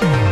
Yeah.